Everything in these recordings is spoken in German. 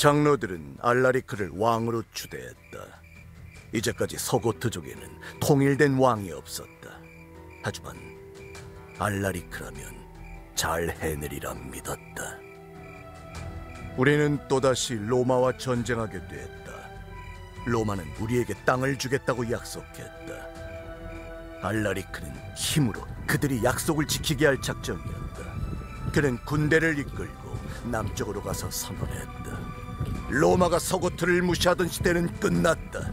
장로들은 알라리크를 왕으로 추대했다. 이제까지 서고트족에는 통일된 왕이 없었다. 하지만 알라리크라면 잘 해내리라 믿었다. 우리는 또다시 로마와 전쟁하게 됐다. 로마는 우리에게 땅을 주겠다고 약속했다. 알라리크는 힘으로 그들이 약속을 지키게 할 작정이었다. 그는 군대를 이끌고 남쪽으로 가서 선언했다. 로마가 서고트를 무시하던 시대는 끝났다.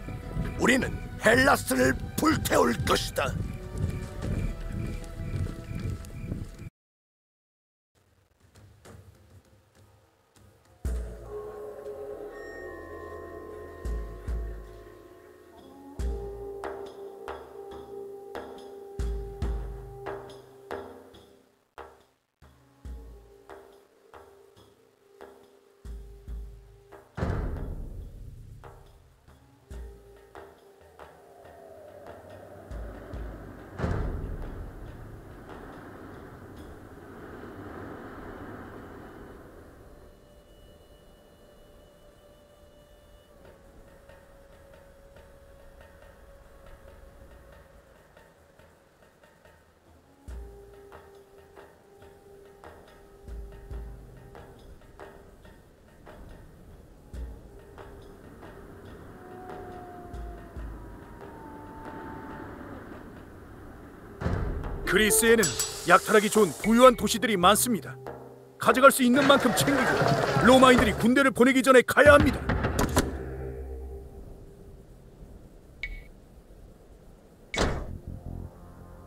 우리는 헬라스를 불태울 것이다. 그리스에는 약탈하기 좋은 부유한 도시들이 많습니다. 가져갈 수 있는 만큼 챙기고 로마인들이 군대를 보내기 전에 가야 합니다.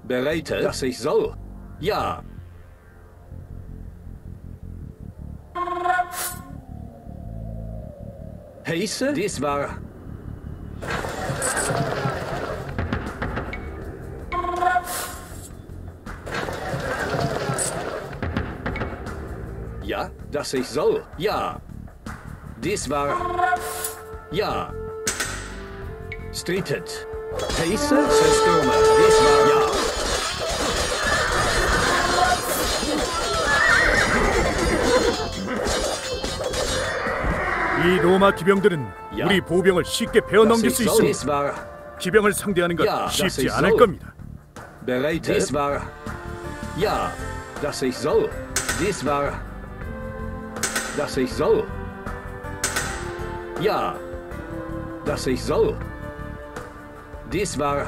Bereite, dass ich soll. Ja. Heiße, dies war. Dass ich soll. Ja. Dies war. Ja. Streetet. Heiße, Zerstürmer. Dies war. Ja. 이 로마 기병들은 야. 우리 보병을 쉽게 베어 넘길 수 있습니다. 기병을 상대하는 건 야, 쉽지 않을. 겁니다. Bereite. Dies war. Ja, dass ich soll. Dies war. Dass ich soll. Ja, dass ich soll. Dies war.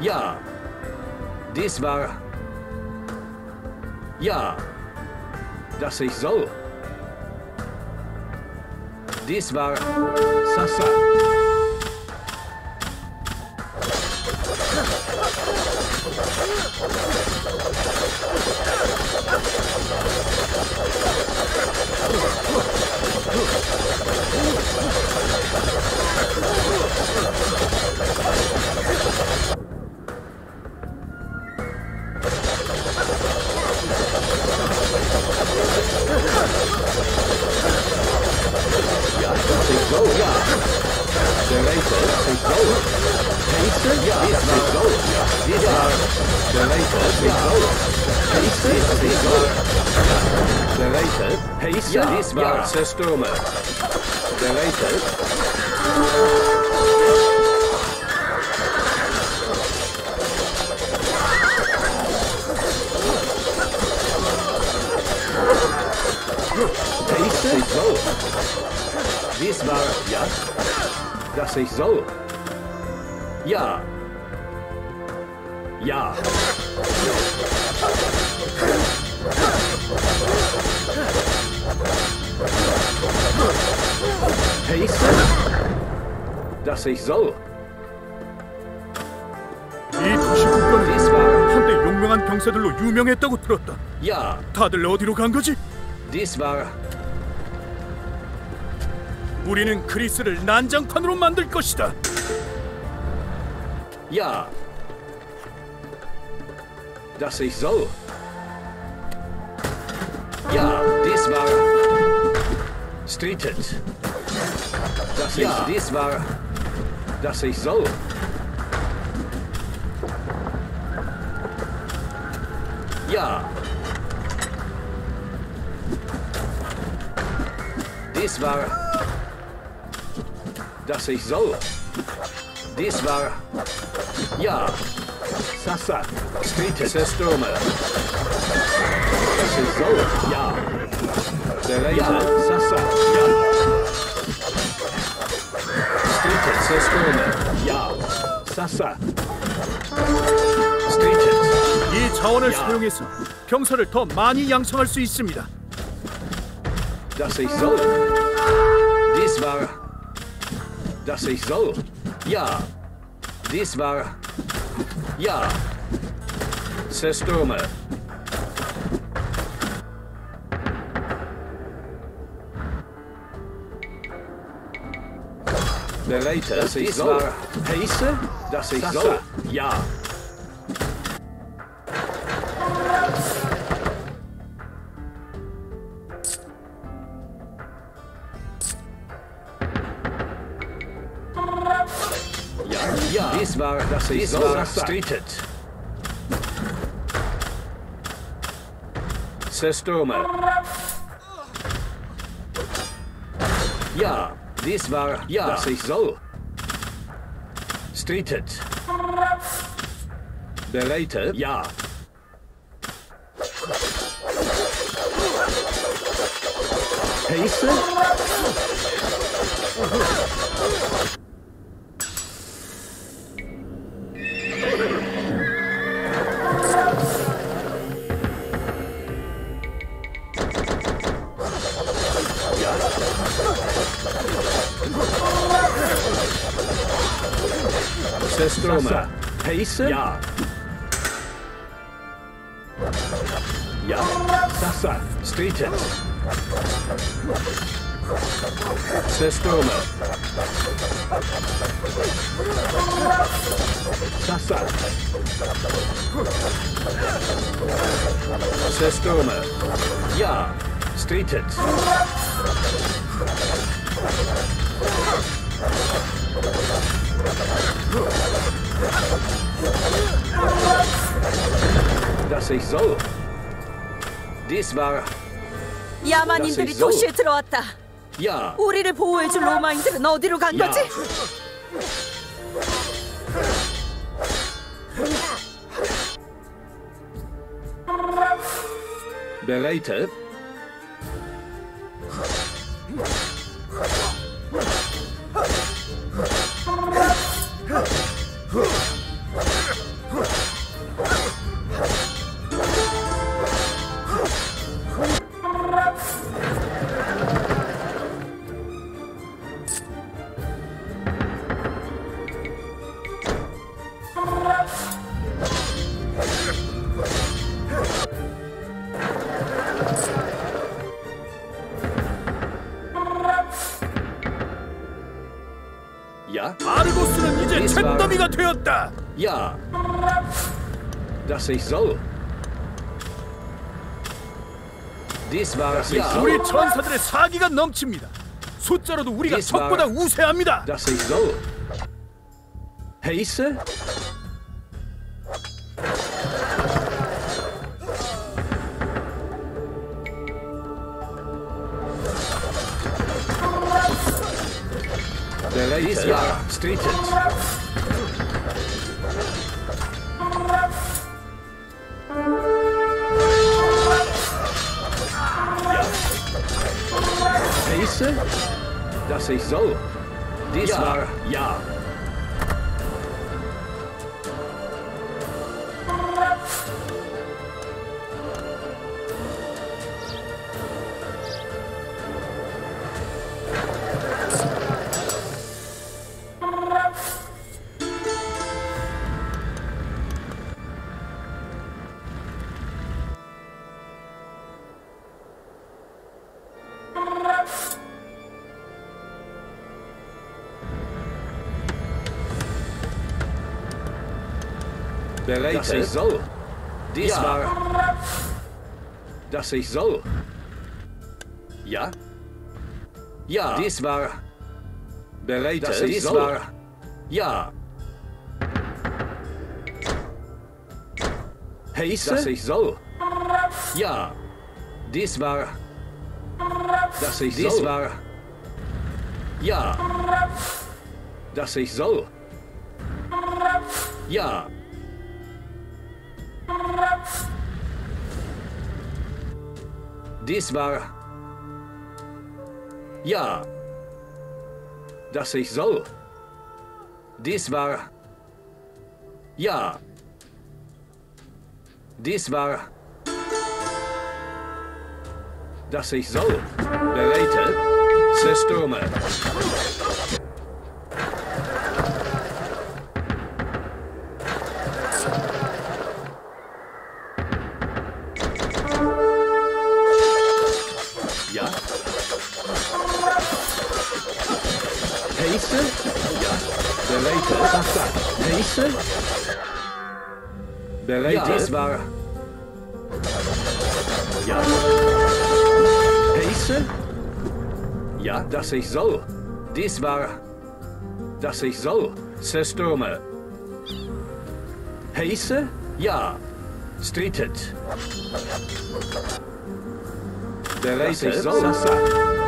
Ja, dies war. Ja, dass ich soll. Dies war. Sasa. Go, God! There ain't no go. Gangster? Ja, ja, big goal. Dit jaar. Ze weten het, big goal. Gangster? Big goal. Ze weten het. Hees, ja, is het. Ja. Das ist so. Ja. Ja. Heiße, dass ich soll. 이 도시 국가는 한때 용맹한 병사들로 유명했다고 들었다. ja, 다들 어디로 간 거지? dies war, 우리는 그리스를 난장판으로 만들 것이다. Ja, dass ich soll. Ja, dies war, streetet. Dass ich, dies war, dass ich soll. Ja. Dies war, dass ich soll. Dies war, ja. Sasa, Street Sestome. Dass ich soll, ja. Bereit, ja. Sasa, ja. Street Sestome, ja. Sasa. Street. 이 자원을 야. 사용해서 병사를 더 많이 양성할 수 있습니다. dass ich soll. Dies war, dass ich soll. Ja, dies war, ja. Sestome. Bereite, dass ich soll. Heiße, dass ich soll. Ja, war, ich so streetet. Sestome. Ja, dies war, ja, dass ich soll. Streetet. Bereite, ja. Heiße? Scheiße? Ja. Ja. Sasa, Streetens. Zerstürme. Sasa. Zerstürme. Ja. Streetens. Ich soll. Dies war, 야만인들이 도시에 들어왔다. ja, 우리를 보호해줄 로마인들은 어디로 간 야. 거지? bereite. Dass ich soll. Dies war, dass ich soll. 우리 전사들의 사기가 넘칩니다. 숫자로도 우리가 Dies war- 적보다 우세합니다. dass ich soll. Heiße? Bereite? Ja, streetet. Ja. Bereite? Dass ich soll. Dies Ja. war. Dass ich soll. Ja? Ja. Dies war. Bereite? Dass ich Dies soll. war. Ja. Heiße? Dass ich soll. Ja. Dies war. Dass ich Dies soll. war. Ja. Dass ich soll. Ja. Dies war. Ja. Dass ich soll. Dies war. Ja. Dies war. Dass ich soll. Bereite. Systeme. Dass ich soll. Dies war... Dass ich soll. Systeme. Pace? Ja. Streetet. Bereite. Ich soll. Sasa.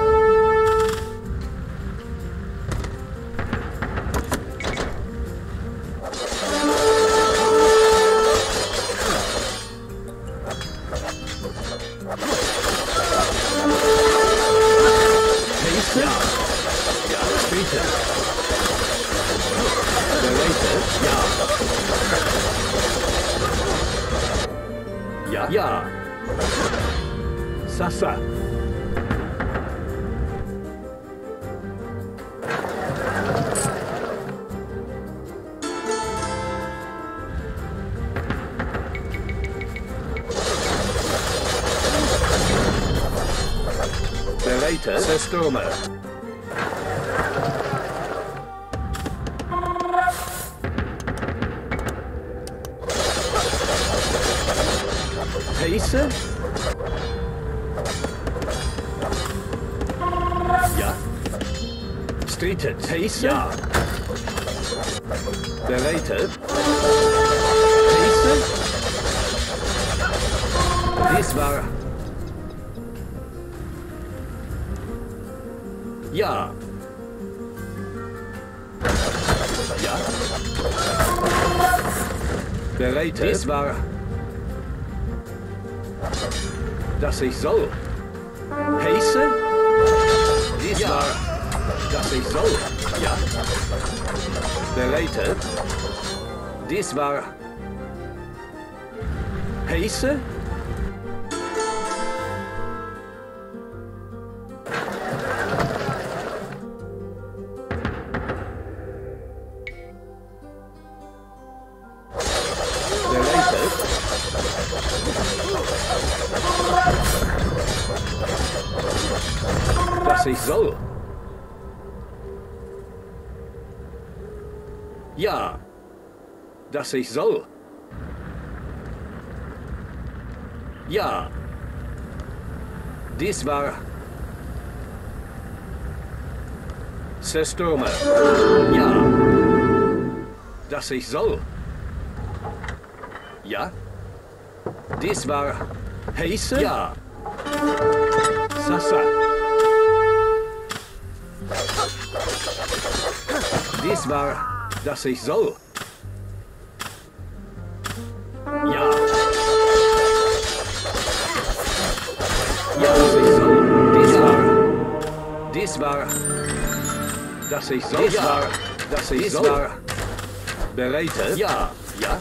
Ich soll. Pace? Dies ja. Dass ich soll. Ja. Bereite. Dies war... Pace? Dass ich soll. Ja. Dies war... Systeme. Ja. Dass ich soll. Ja. Dies war... Pace? Ja. Sasa. Dies war... Dass ich soll. dass ich zo. ja. dass ich so bereit. Ja, ja.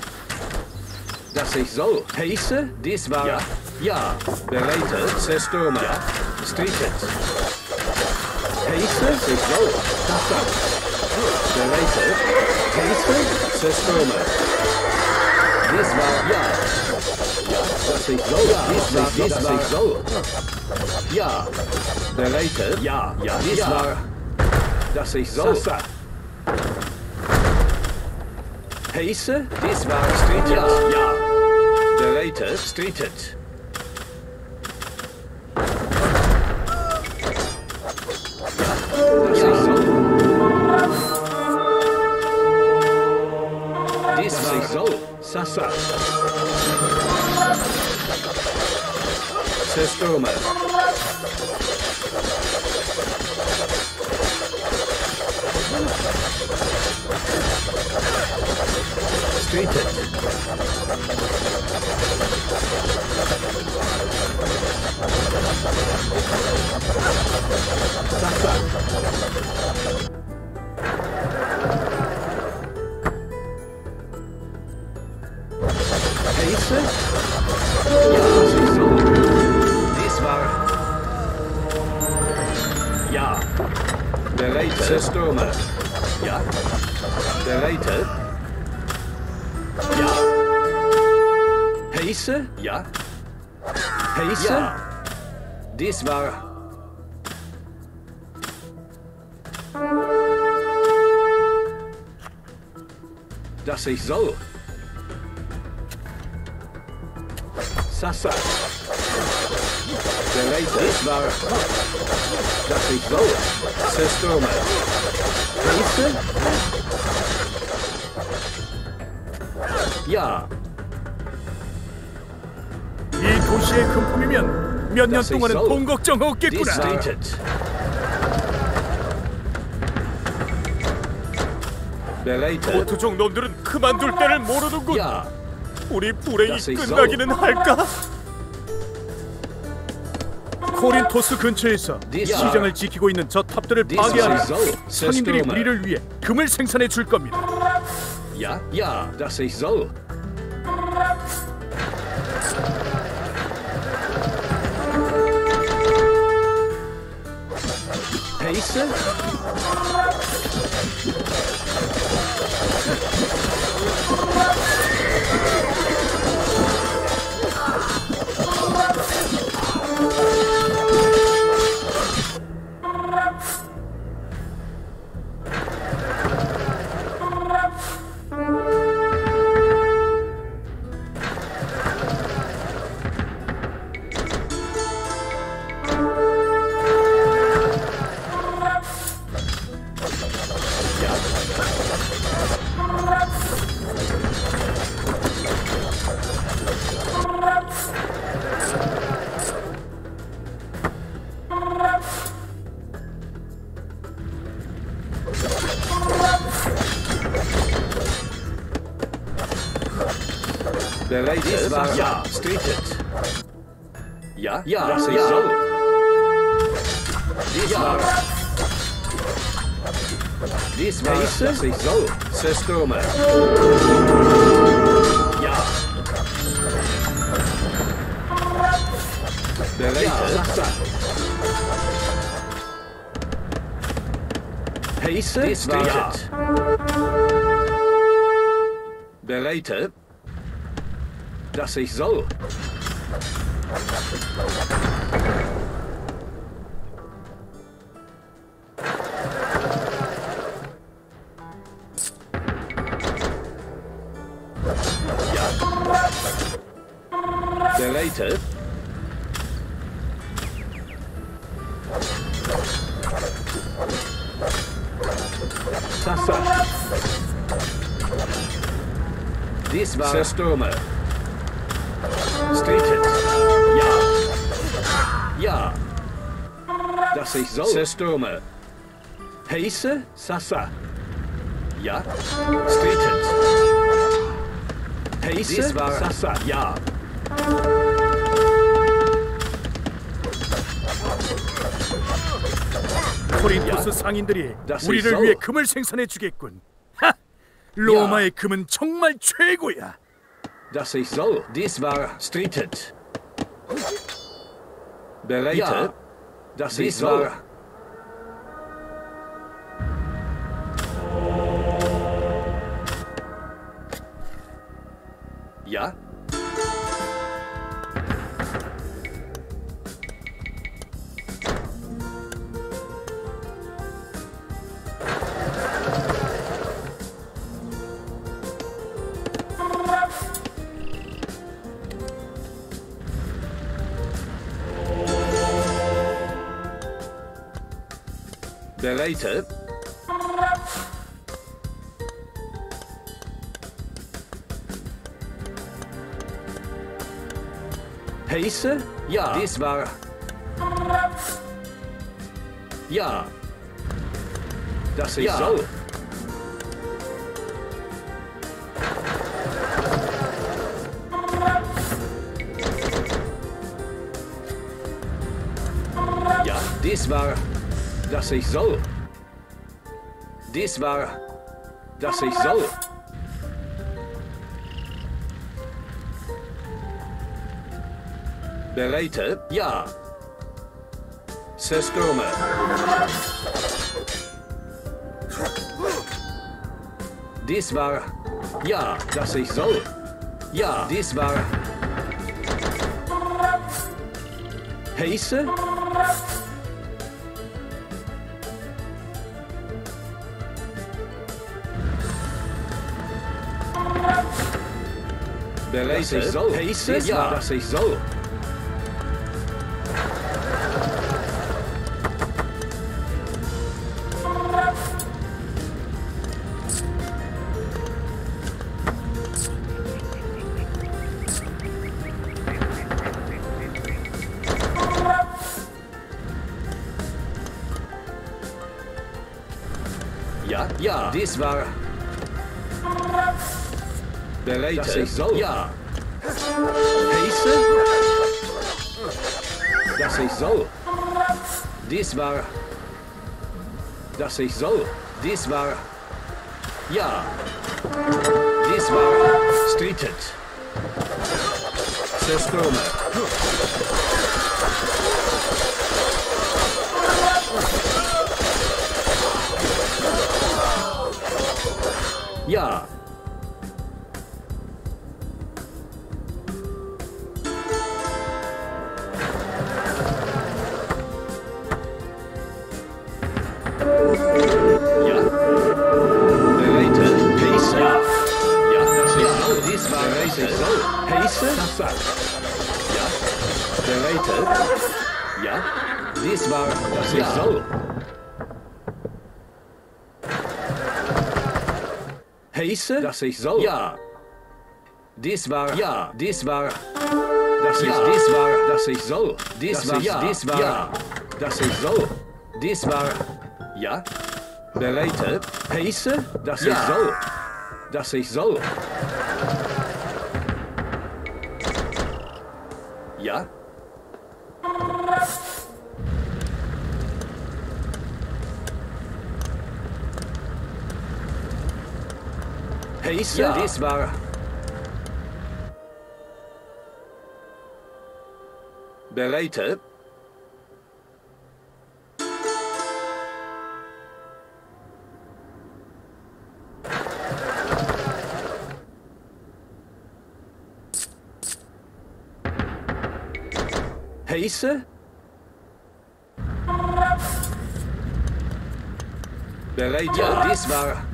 Dass ich so heiße, dies war ja, ja. bereit. Zerstürmer, ja. strichet. Heiße, ich so, das war war ja. ja. Dass ich ja. dies. Ja. Ja, ja, war. Ja. Dass ich soll. Sasa. Pace? Dies war... Streetet. Ja. ja. Bereite? Streetet. So. Sasa. Systeme. treated. Suffer. Dies war... Dass ich soll. Sasa. Bereite. Dies war... Dass ich soll. Systeme. Pace? Ja. 이 도시의 금품이면 몇 년 동안은 돈 걱정 없겠구나. 보트족 놈들은 그만둘 때를 모르는군. 우리 불행이 Das. 끝나기는 할까? 코린토스 근처에서 시장을 지키고 있는 저 탑들을 so. 상인들이. 우리를 위해 금을 생산해 줄 겁니다. Dass ich soll. pace it? Dass ich soll. Ja. Bereite. Sasa. Dies war... Systeme. Stated. Ja. Ja. Dass ich soll. Systeme. Pace? Sasa. Ja. Stated. War... Sasa. Ja. 코린토스 상인들이 우리를 so. 위해 금을 생산해 주겠군. 하! 로마의 금은 정말 최고야. Dass ich soll. Dies war streeted. Bereite. Ja. Dass Dies ich soll. war- Ja. later, Heese? Ja. Dit waar. Ja. Dat is zo. Ja, dit waar. Dat is zo. Dies war, dass ich soll. Bereite, ja. Zerstromen. Dies war, ja, dass ich soll. Ja, dies war. Heiße? Beleza, é isso? É isso? Isso? Dass ich soll. Ja. Heiße? Dass ich soll. Dies war. Dass ich soll. Dies war. Ja. Dies war. Streetet. Zerstromen. Ja. Ja. Heiße. Das sagt. Ja. Bereite. Ja. Dies war. Das ist so. Heiße. Das ich soll. Ja. Dies war. Ja. Dies war. Das ist. Dies war. Das ich soll. Dies war. Ja. Dies war. ja. Das ich soll. Dies war. Ja. Bereite. Heiße. Das ich Ja. soll. Das ich soll. Hey, Serviceware. Ja. Bereite. Heiße. Bereite. Ja. Diesware.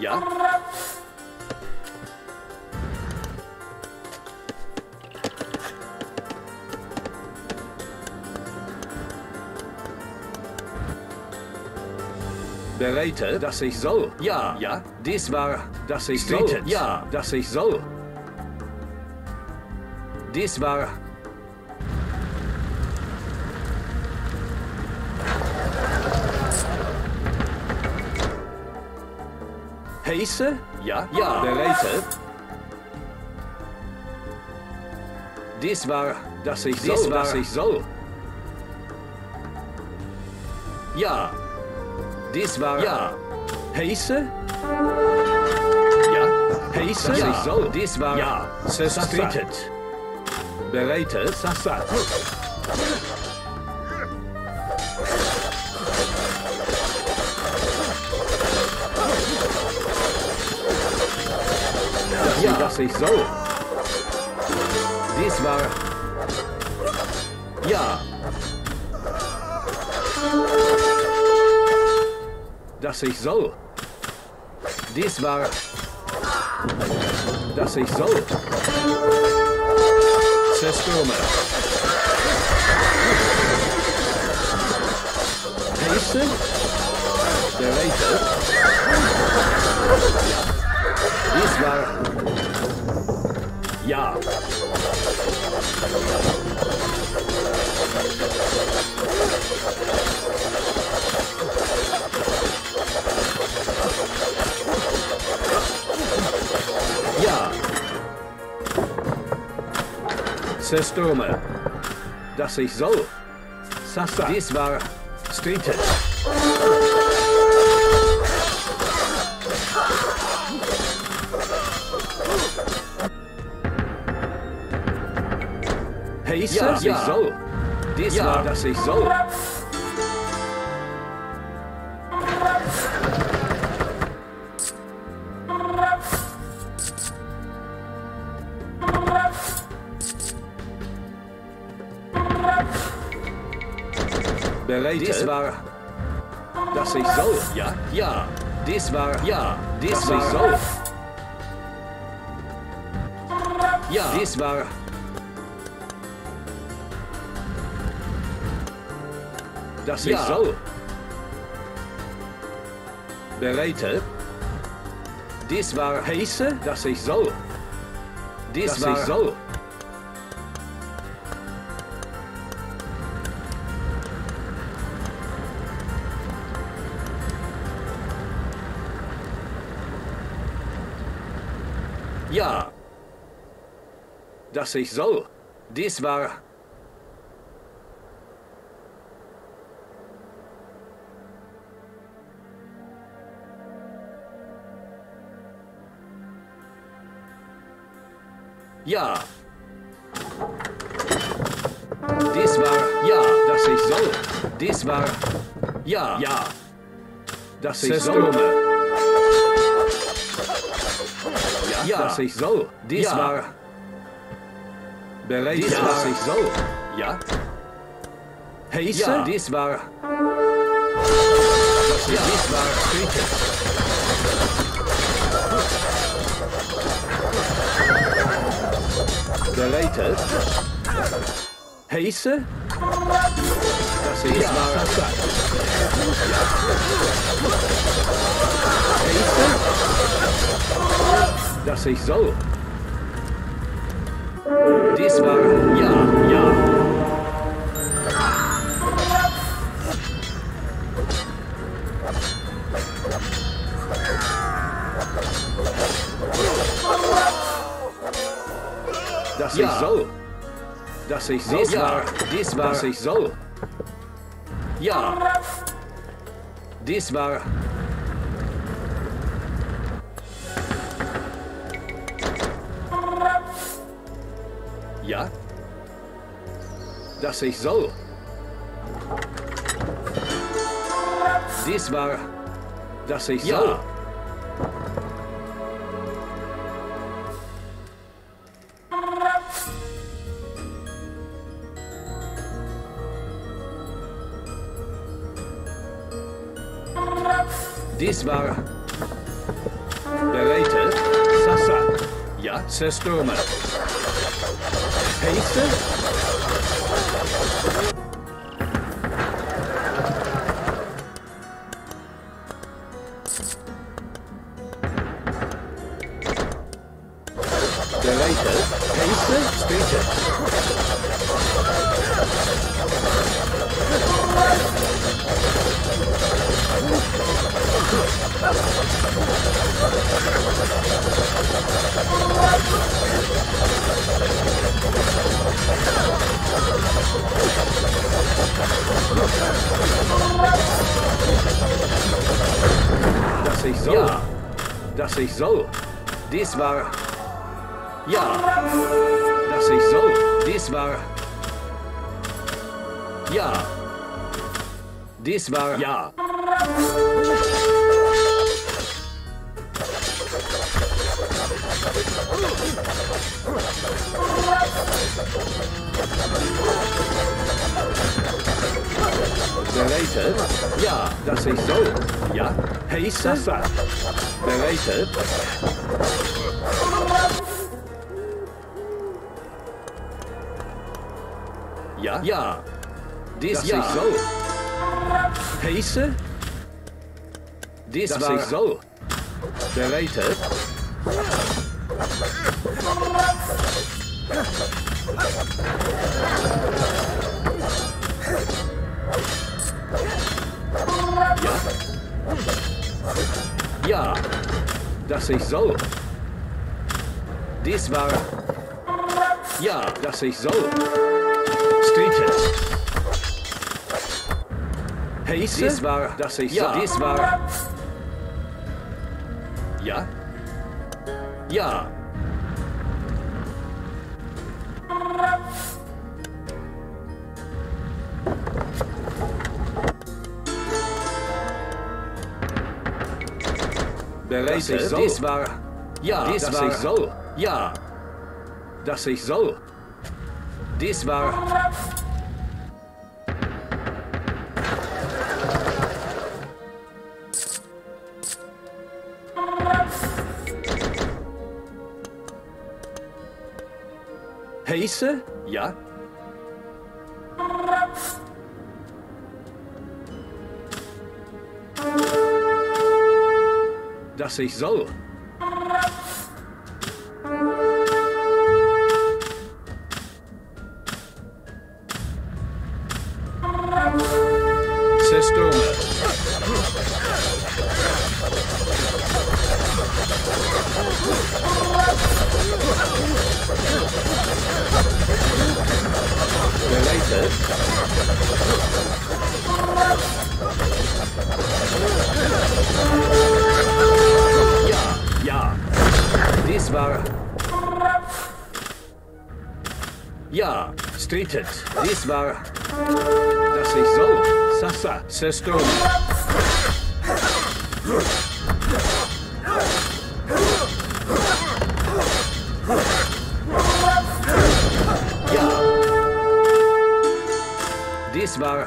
Ja. Bereite, dass ich soll. Ja, ja. Dies war, dass ich soll. Streetet. Ja, dass ich soll. Dies war. Heiße? Ja, ja. Bereite. Dies war, dass ich soll. Dies war, dass ich soll. Ja. Dies war. Ja. Heiße? Ja. Dass Ja. ich soll. Dies war. Ja. Zerstreetet. Bereite. Sasa. Dass ich. Dies war. Ja. Dass ich soll. Dies war. Dass ich soll. Zerstromen. Heiße. Bereite. Dies war. Ja. Ja. Sestume. Dass ich soll. Sasa. Dies war Streetet. Dass ja. ich soll. Dies Ja. war, dass ich soll. Bereit. Dies war, dass ich soll. Ja, ja, Dies war, ja, dies war war soll. Ja, Dies war, dass ich Ja. soll. Bereite. Dies war heiße, dass ich soll. Dies Dass war ich soll. ja, dass ich soll. Dies war. Ja, Dies war. Ja. dass ich soll. Dies war. ja, ja, dass ich soll. Zerstürme. Ja, dass ich soll. Dies Ja. war. Bereit, Dies dass war- ich soll. ja, Heiße, Ja. dies war. Ja. dies war. Frieden. Bereitet. Heiße. Dass ich Ja. war. Heiße. Dass ich soll. Dies war. ja, ja, Dass Ja. ich soll. Dass ich dies Ja. war. Dies war. Dass ich soll. ja, Dies war. ja, Dass ich soll. Dies war. Dass ich Ja. soll. Visvara. Bereitet, Sasa. Ja, zerstürmen. Haste, War. ja, Bereite. ja, Dass ich soll. ja, Heiße. Sasa. Bereite. ja, ja, Dies Ja. ich soll. Heiße. Dies war. ich soll. Bereite. ja, Dass ich soll. Dies war. Ja, dass ich soll. Streetet. Dies war, dass ich ja. Dies war. Ja? Ja. Dass ich soll. Dies war. Ja, dies dass war. ich soll. Ja. Dass ich soll. Dies war. Heiße? Ja. Dass ich soll. Dies war. Dass ich soll. Sasa.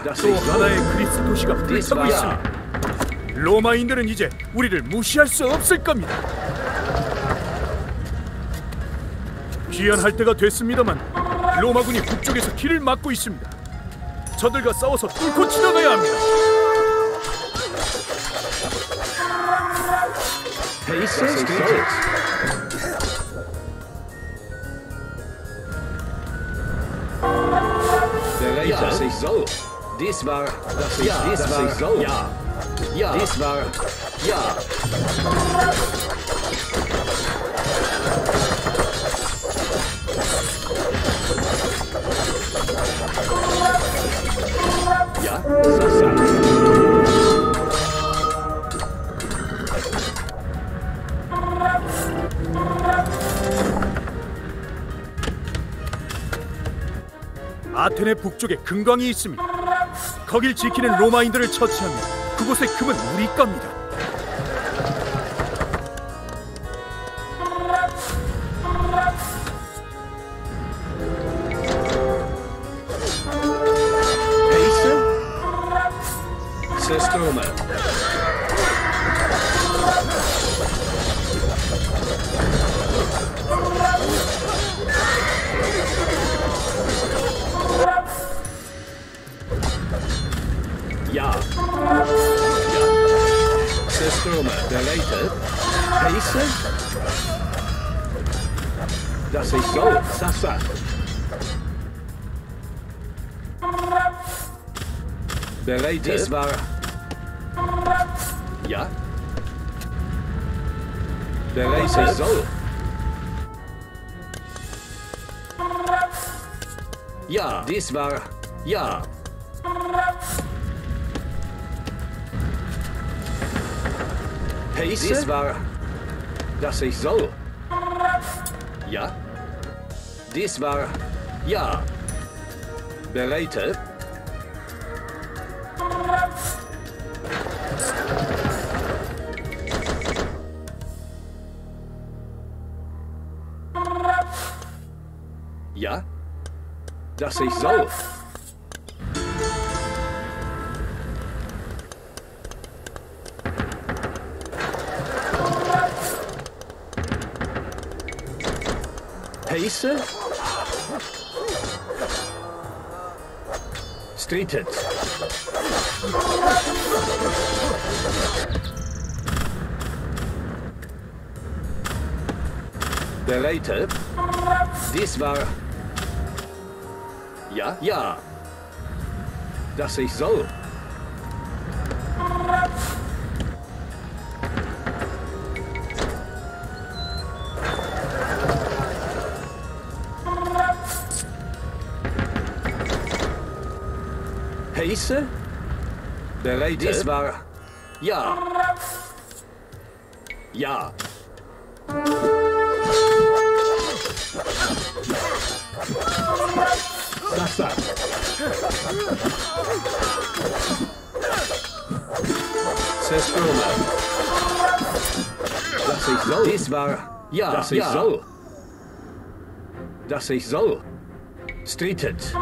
Dass 또. 하나의 그리스 도시가 불타고. 있습니다. 로마인들은 이제 우리를 무시할 수 없을 겁니다. 귀환할 때가 됐습니다만 로마군이 북쪽에서 길을 막고 있습니다. 저들과 싸워서 뚫고 지나가야 합니다. 아테네 북쪽에 금광이 있습니다. 거길 지키는 로마인들을 처치하면 그곳의 금은 우리 겁니다. Systeme. Ja. Directed. Pace. Das ist so, Sasa. Bereitet. Dies war... Ja. Bereitet. so. Ja, dies war... Ja. Heiße? Dies war. Dass ich soll. Ja. Dies war. Ja. Bereitet. Ja? Dass ich soll. Streetet. Bereitet. Dies war. Ja, ja. Dass ich soll. Heiße? Bereitet? Dies war... Ja. Ja. Sasa. Zersprungen. Das ich soll. Dies war... Ja, das ich ja. soll. Das ich soll. Streetet.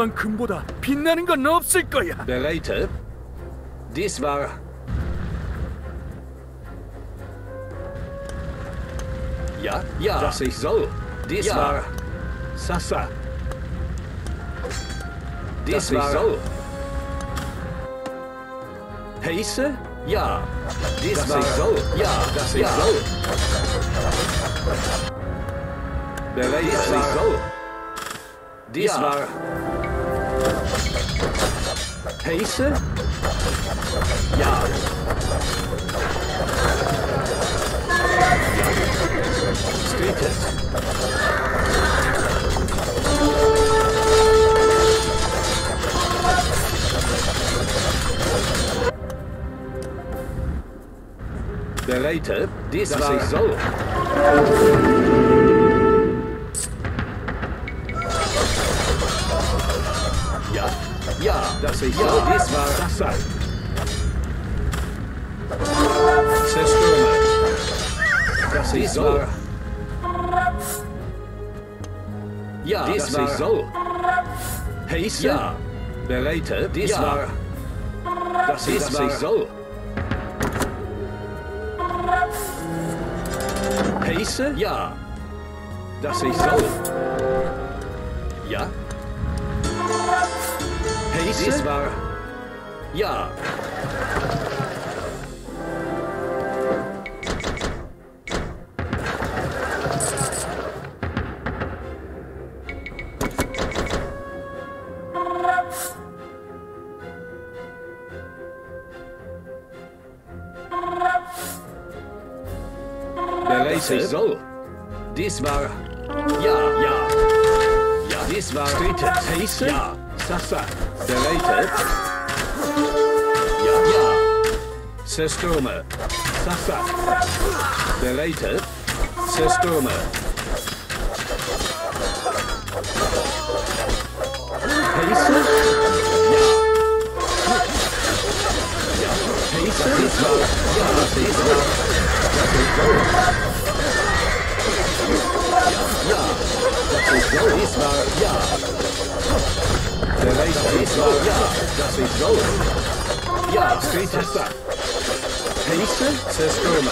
ich soll. 수수한 금보다 빛나는 건 없을 거야. Bereitet? Dies war... Ja, ja. Das ich soll. Dies Ja. war... Sasa. Dies Das ich war... soll. Heiße? Ja. Dies Das war... ich soll. Ja, Das ich ja. soll. Bereitet? Dies ich war- soll. Dies Ja. war... Heiße? Ja. Streetet. Bereitet? Dies war... ich soll. Ja. Das ich Ja, dies war... Sasa. Zerstörme. Das ich war... Ja, Dies das war- ich soll. Heiße? Ja. Bereitet? Dies Ja. war... Das Dies das war- ich soll. Heiße? Ja. Das ich soll. Dit is waar. Ja. Zo. Dit is waar. Ja, ja. Ja, dit is waar. Ja. Sasa. Delated. Ya ya. Sestoma. Sasa. Delated. Sestoma. Pacer. Ya. Ya. Pacer. Ya. Pacer. Ya. Ya. Ya. Ya. Ya. Ja, steht es da. Nächste Zerstürmer.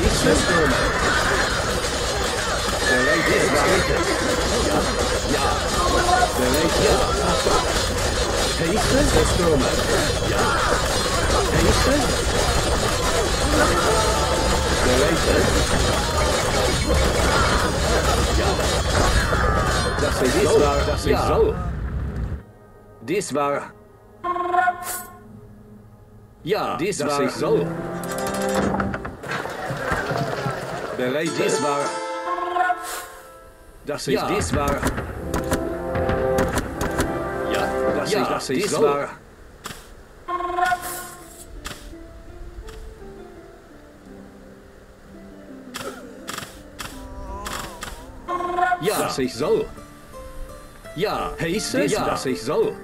Nächste Stürmer. Der Rechte Ja. Das ist Dies so. war- das ist ja. so. Dies war... Ja, dies Das war... ich soll. Bereit, dies war... Das ich Ja, dies war... Ja, Das ja, ich- das ich dies soll. war... ich soll. Ja, heiße, ja. dass ich soll.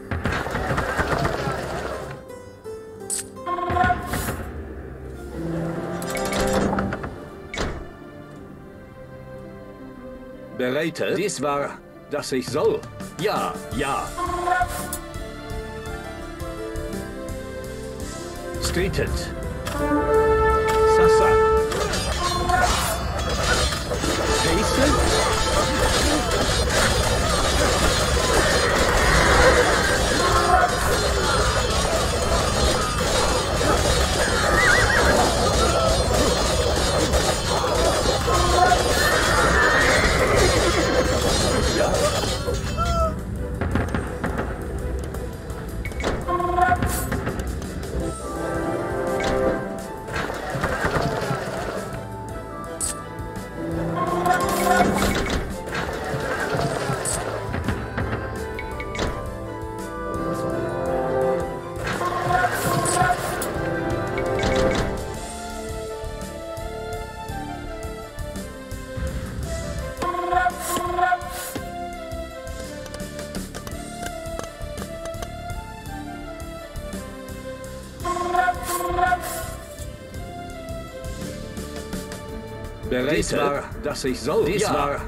Bereite, dies war, dass ich soll. Ja, ja. Streetet. Dies war, dass ich soll. Dies Ja. war.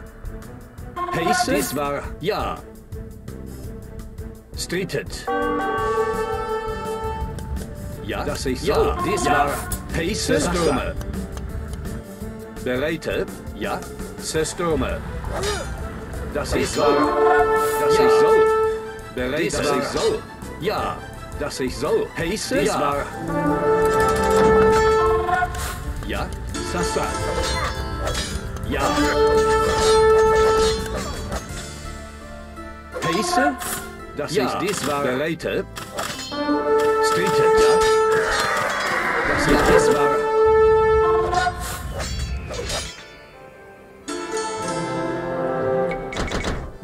Haste. Dies war, ja. Streetet. Ja, dass ich soll. Ja. Dies Ja. war. Haste. Stürme. Bereitet. Ja. Zerstürme. Dass ich war- Dass Ja. ich soll. Bereit, Dies dass war- ich soll. Ja. Dass ich soll. Haste. Dies Ja. war. Ja. Sasa. Ja. Pace? Dat ja. is dit. Waar? Reite. Street, ja? Dat is dit. Waar?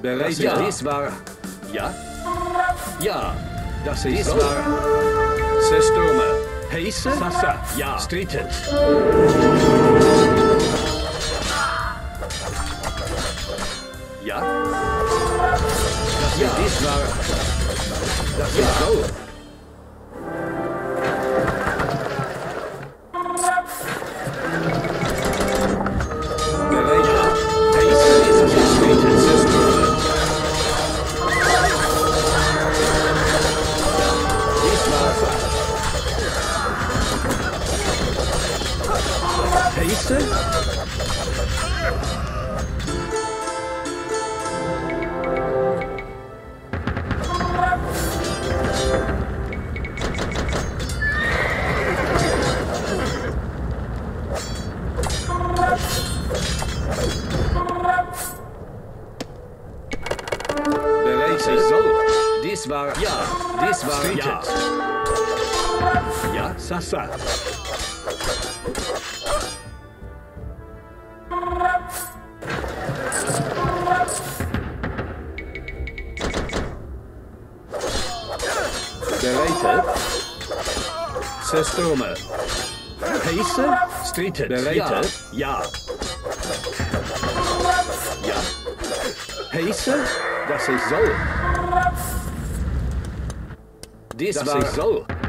Bereid is Dit waar. Ja. Ja. Dat is waar. Ze stomen. Heese. Sassa. Ja. Strieten. Ja. Das Ja. ist dies war. Das ist so. Bereit. weet ja. Ja. Ja. Heise? ik zo so. Dies das war...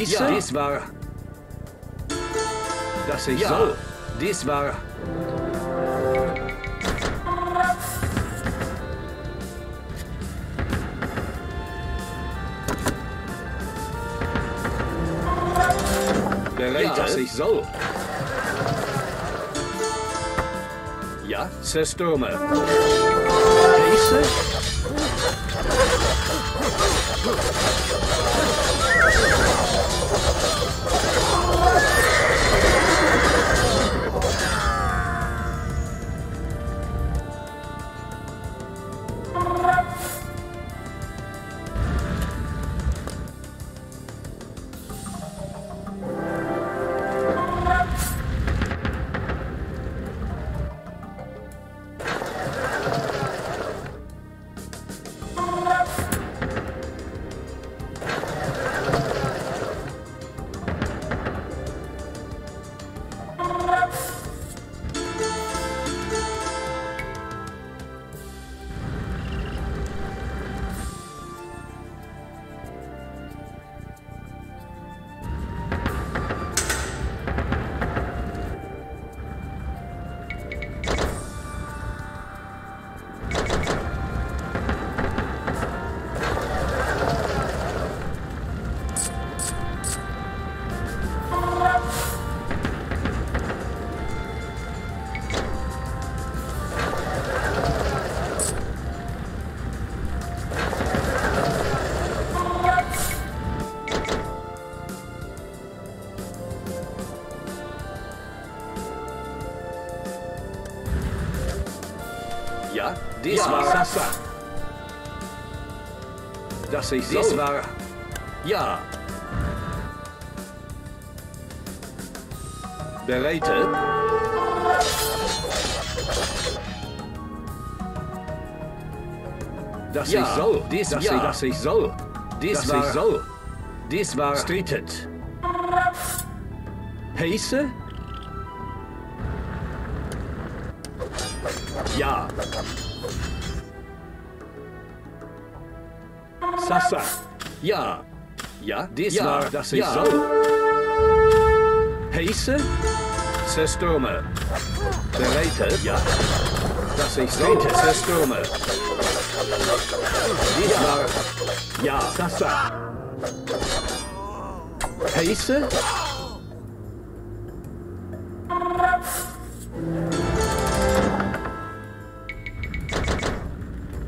Pace? Ja. Dies war. Das ich Ja. soll. Dies war. Bereit, Ja. dass ich soll. Ja, zerstürme. Pace? Dies Ja. war Sasa. Dass ich Dies soll. war. Ja. Bereitet. Dass Ja. ich soll. Dies dass ja. ich, dass ich soll. Dies dass war. ich soll. Dies war. Streetet. Heiße? Sasa. Ja. Ja, Dit Ja, dat is ja. zo. Heise? Ze stomen. Bereid Ja. Dat is zo. Ze stomen. Diesmaal. Ja, Sasa. Heese.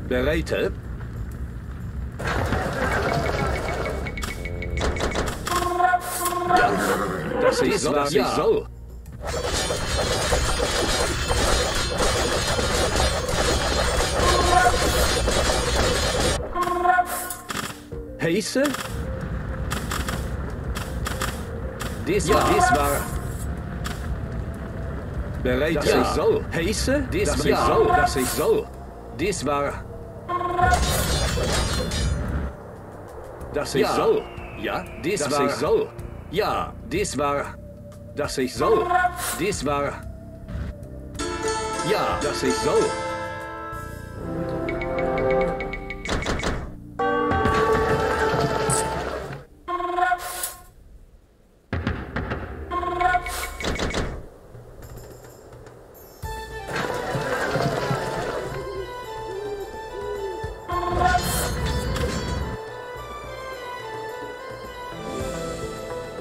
Bereid soll, war dass ja. ich soll. Heiße? Dies Ja, dies war. Bereit, dass Ja. ich soll. Heiße? Dies ich ja. soll, dass ich soll. Dies war. Ich Ja. soll. Ja, Dies dass war- ich soll. Ja. Dies war. Dass ich soll. Dies war. Ja. Dass ich soll.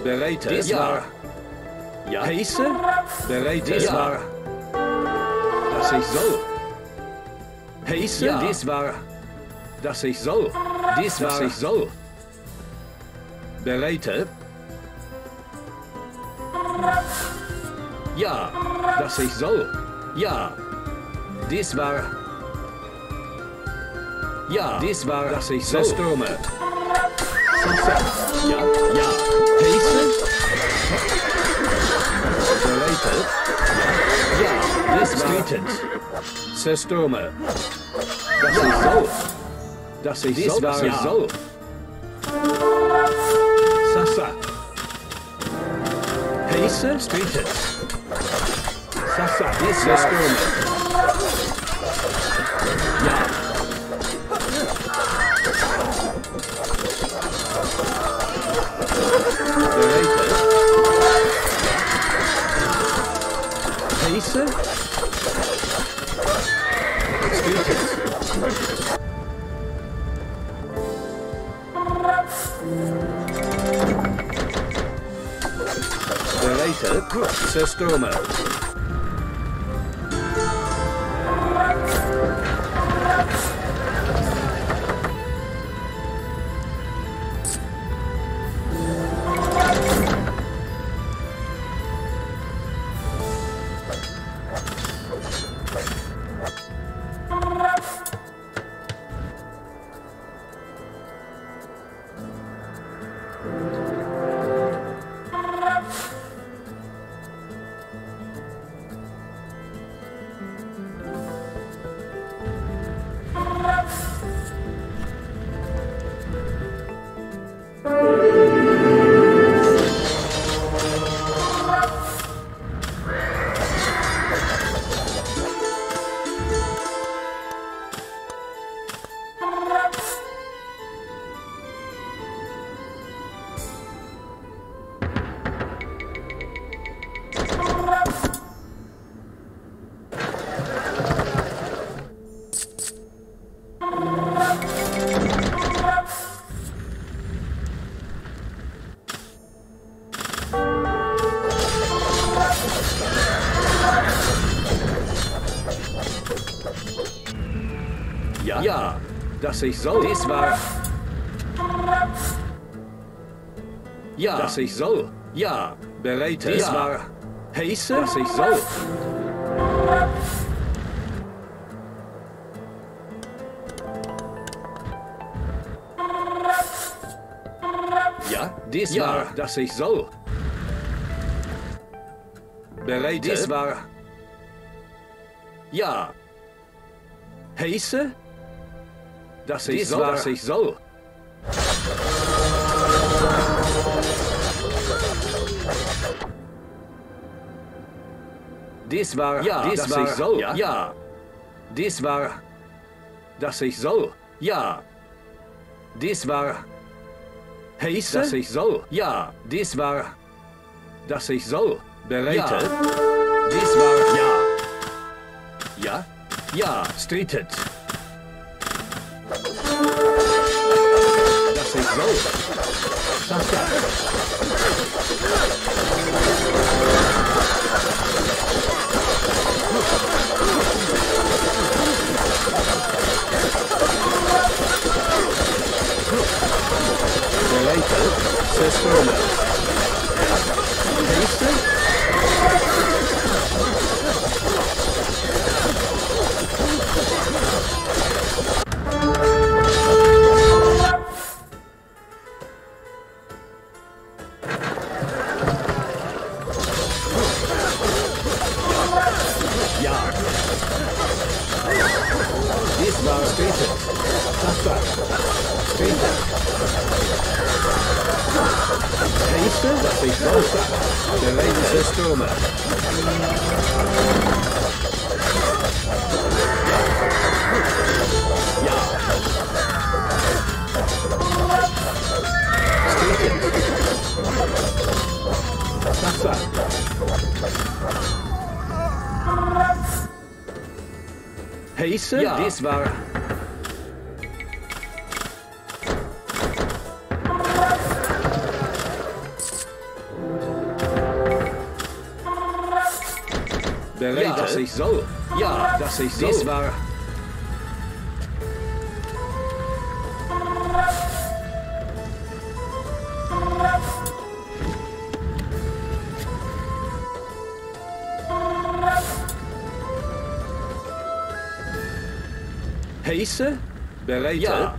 Bereit, Dies ja. war. Ja. Heiße? Bereit, Dies ja. war. Dass ich soll. Heiße? Ja. Dies war. Dass ich soll. Dies Dass war. ich soll. Bereite? Ja. Dass ich soll. Ja. Dies war. Ja. Dies war. Dass ich soll. So. Strome. Ja. Ja. Yeah, this. Sestoma. Das ist Solf. Das ist Dies war Solf. Sasa. Pace treated. Sasa. This Sestoma. later, Sir Stormo. ich soll. Dies war... Ja. Dass ich soll. Ja. Bereite. Dies ja. war... Heiße. Dass ich soll. Ja. Dies ja. war... Dass ich soll. Bereite. Dies war... Ja. Heiße. Dass ich soll, dass ich soll. Dies war, ja, dies war, ich soll, ja. ja. Dies war, dass ich soll, ja. Dies war, heiße, dass ich soll, ja. Dies war, dass ich soll, bereite. Ja. Dies war, ja. Ja, ja, streetet. Roll. Suck up. Bereit, ja, dass ich soll. Ja, dass ich soll. Dies war. Heiße? Bereit? Ja,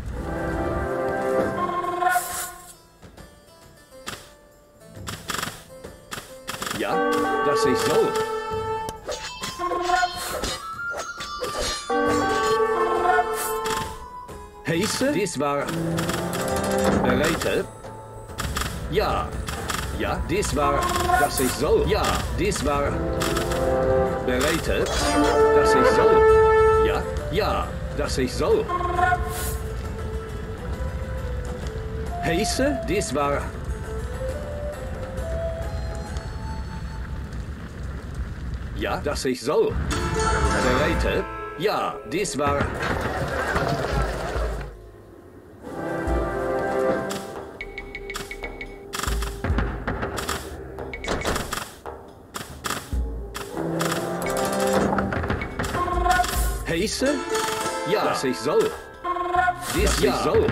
Dies war. Bereit? Ja. Ja, dies war, dass ich soll. Ja, dies war. Bereit? Dass ich soll. Ja, ja, dass ich soll. Heiße? Dies war. Ja, dass ich soll. Bereit? Ja, dies war. Ja, dass ich soll. Dies ja. ich soll.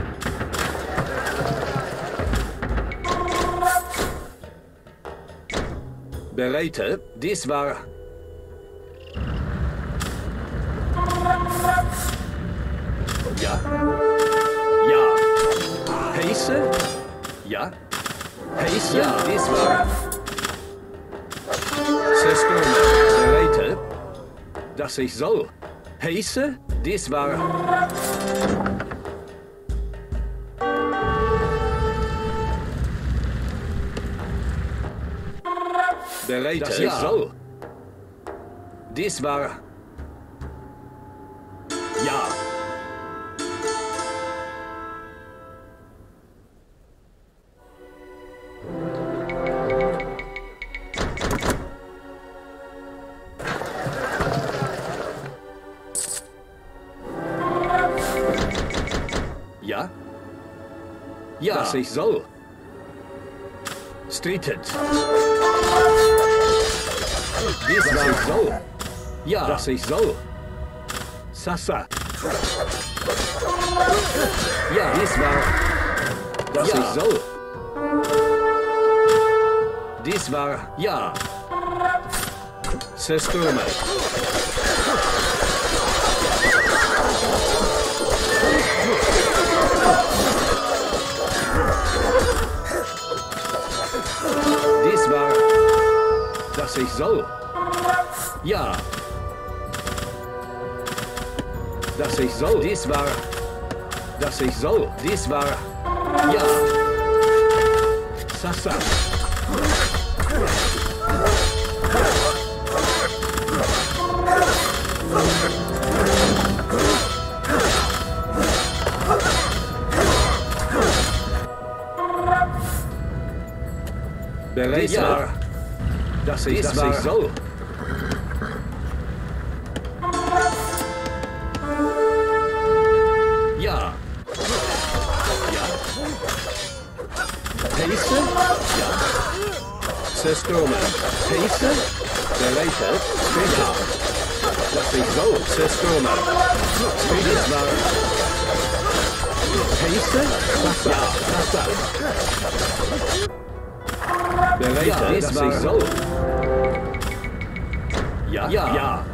Bereite, dies war. Ja. Ja. Heiße? Ja. Heiße? Ja, dies war. Sestone, bereite, dass ich soll. Heese, disbar. Bereit, das ist so. Disbar. Dass ich soll. Streetet. Dies dass ich soll. Ja. Dass ich soll. Sasa. Ja. Dies war. Dass ja. ich soll. Dies war. Ja. Sesturme. ich soll. Ja. Dass ich soll. Dies war. Dass ich soll. Dies war. Ja. Sasa. Bereit Ja. war. Siehst das war... ich so. Ja. Ja. Paste? Ja. Sir Stormer. Paste? Narrator. Speaker. Das ich so. Sir Stormer. Das war... Paste? Das war... Ja. Das war... Ja, dies dass war- ich soll. Ja, ja, ja.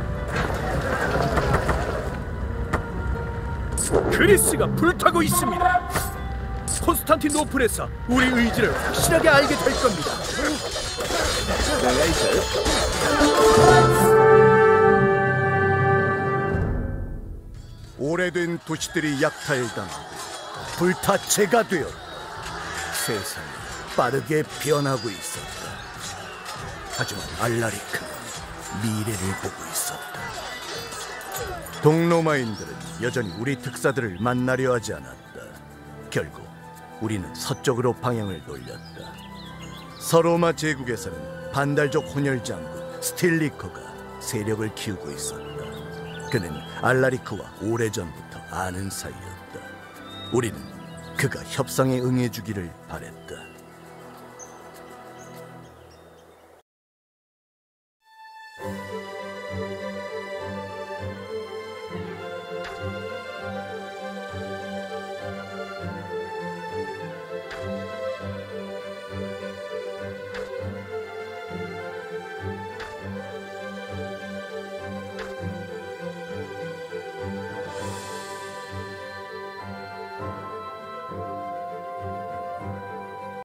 그리스가 불타고 있습니다. 콘스탄티노플에서 우리 의지를 확실하게 알게 될 겁니다. Bereite. 오래된 도시들이 약탈당하고 불타체가 되었다. 세상이 빠르게 변하고 있었다. 하지만 알라리크는 미래를 보고 있었다. 동로마인들은 여전히 우리 특사들을 만나려 하지 않았다. 결국 우리는 서쪽으로 방향을 돌렸다. 서로마 제국에서는 반달족 혼혈 장군 스틸리커가 세력을 키우고 있었다. 그는 알라리크와 오래전부터 아는 사이였다. 우리는 그가 협상에 응해주기를 바랬다.